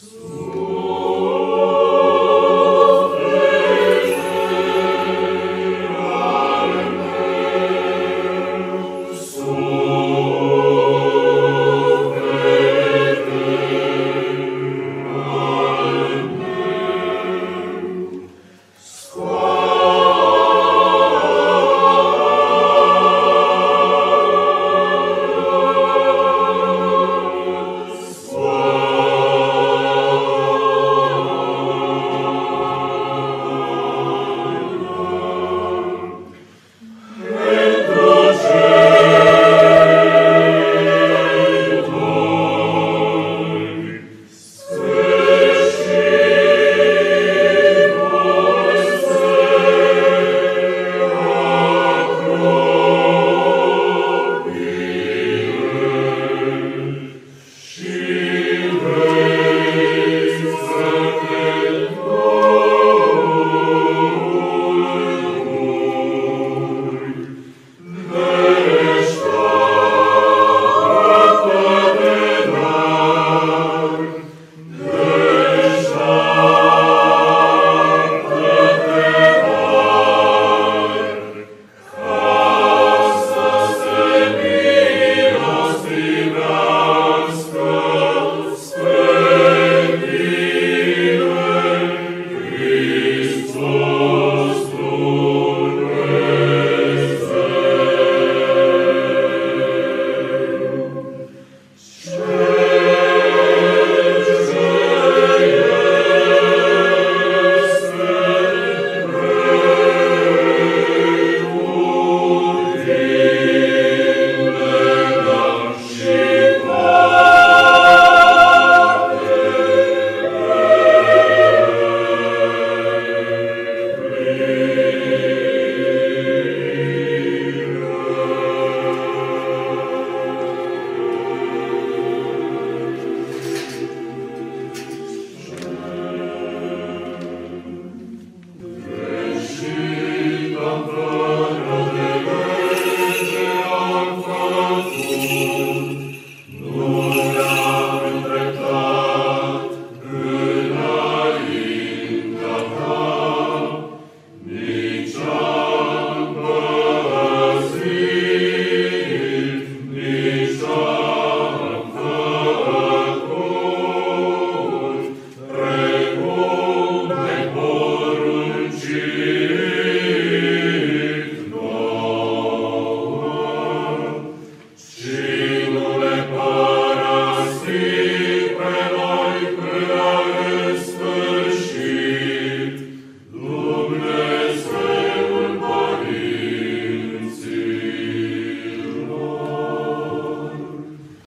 So